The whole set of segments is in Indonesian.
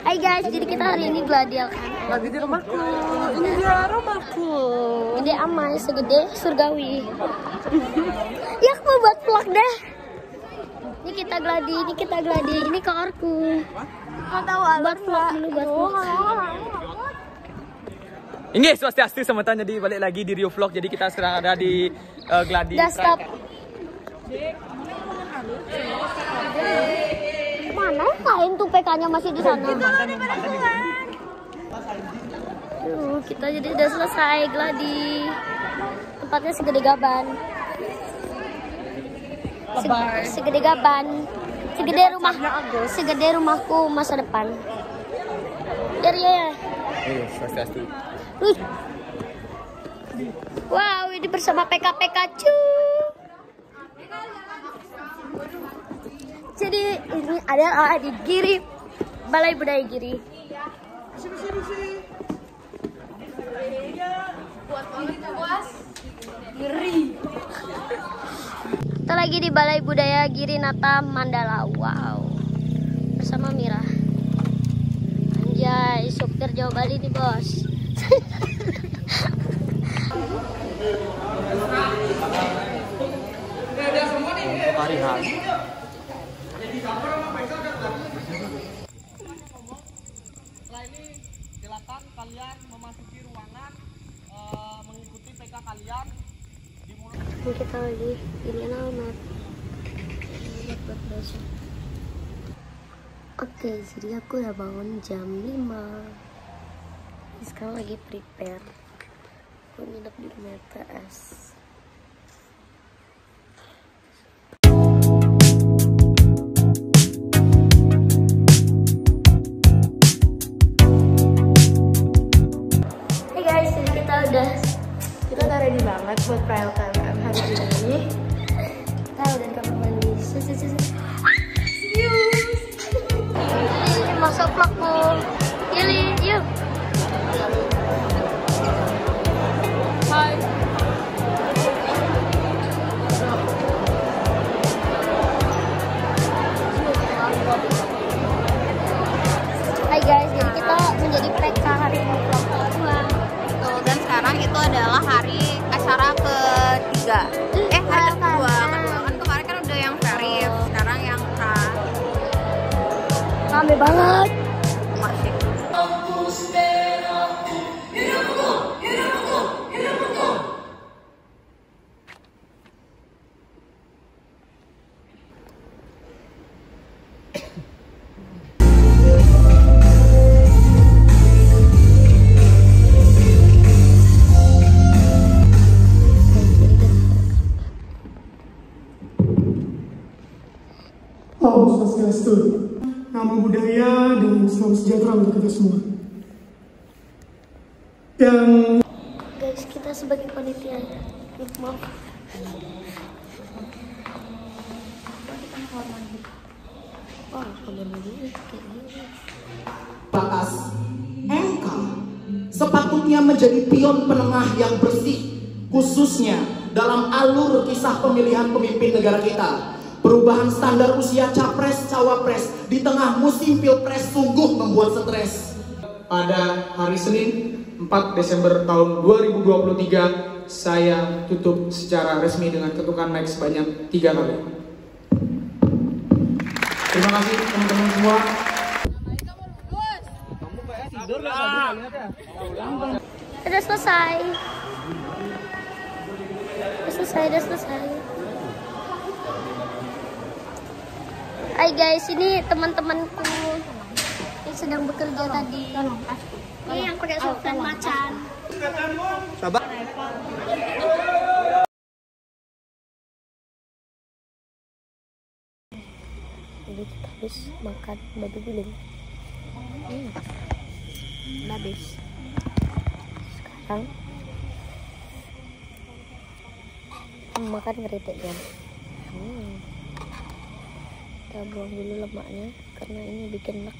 Hai guys, jadi kita hari ini gladial kan. Lagi di rumahku. Ini dia rumahku. Gede amai, segede surgawi. ya aku mau buat vlog deh. Ini kita gladi, ini kita gladi, ini kawarku. Mau tahu Buat vlog dulu, buat vlog. Ini swastiastu semuanya jadi balik lagi di Rio Vlog. Jadi kita sekarang ada di uh, Gladi. Gas stop. Mana kain tuh PK-nya masih di sana? Tuh, kita jadi udah selesai gladi. Tempatnya segede gaban. Se- segede gaban. Segede rumah. Segede rumahku masa depan. Ya, ya, ya. Wih. Wow, ini bersama PKPK cu. Jadi ini adalah di Giri Balai Budaya Giri. Kita lagi di Balai Budaya Giri Nata Mandala. Wow. Bersama Mira. Anjay, supir Jawa Bali nih, Bos. Hari hari. Setelah ini silakan kalian memasuki ruangan eh, mengikuti PK kalian. Ini kita lagi ini alamat buat besok. Oke, jadi aku udah bangun jam 5 Ini Sekarang lagi prepare. Aku nginep di rumah TS Hey guys, jadi kita udah Kita udah ready banget buat trial Yuli, yuk. Hai. Hai guys, jadi kita menjadi PK hari ini. Tuh, dan sekarang itu adalah hari acara ketiga. Eh, hari kedua. Kedua kan kemarin kan udah yang verif, sekarang yang pra. Rame banget. Om Swastiastu. Nama budaya dan salam sejahtera untuk kita semua. Yang Guys, kita sebagai panitia. Maaf. Oh, batas MK sepatutnya menjadi pion penengah yang bersih khususnya dalam alur kisah pemilihan pemimpin negara kita perubahan standar usia capres cawapres di tengah musim pilpres sungguh membuat stres pada hari Senin 4 Desember tahun 2023 saya tutup secara resmi dengan ketukan mic sebanyak tiga kali terima kasih teman-teman semua Udah selesai. Udah selesai, udah selesai. Hai guys, ini teman-temanku yang sedang bekerja tadi. Ini yang pakai software macan. Jadi kita habis makan babi guling. Hmm. Habis. Sekarang makan keripik kan. Hmm. Kita buang dulu lemaknya karena ini bikin enak.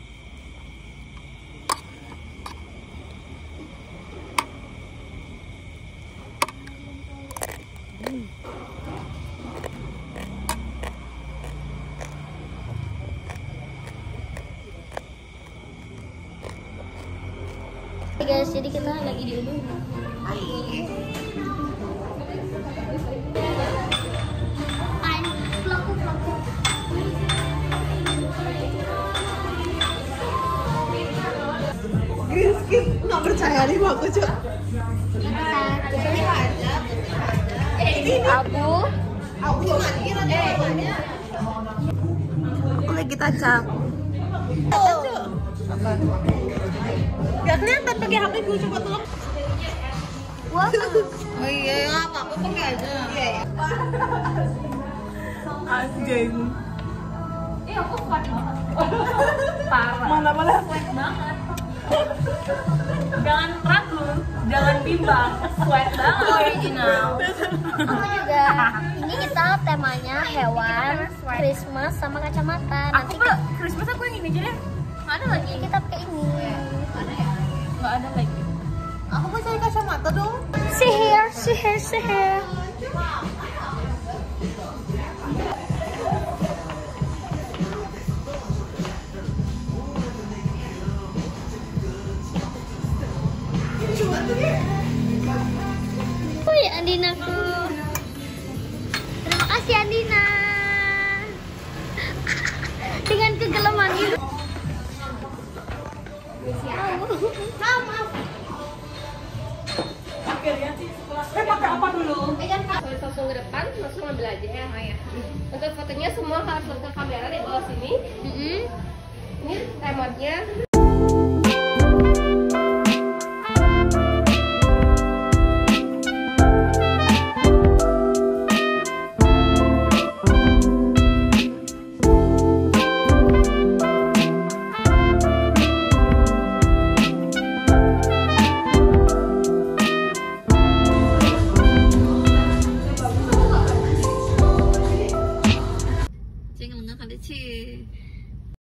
guys jadi kita lagi di Ubud nih aku abu Aku Aku lagi tacap. Gak kelihatan pakai HP gue coba tolong. wah Oh iya, nggak apa-apa pakai aja. Anjing. Ih, aku sweat banget. Parah. Sweat banget. Jangan ragu, jangan bimbang. Sweat banget. Original. aku juga ini kita temanya hewan Christmas sama kacamata Aku nanti pula Christmas aku yang ini aja deh. Nggak ada lagi. kita pakai ini Nggak ada lagi. Aku mau cari kacamata dong. sihir sihir sihir Terima kasih Andina Dengan kegelaman itu Maaf, maaf. Eh, pakai apa dulu? Harus langsung ke depan, langsung ambil aja ya. Untuk fotonya semua harus ke kamera di bawah sini. Ini remote-nya.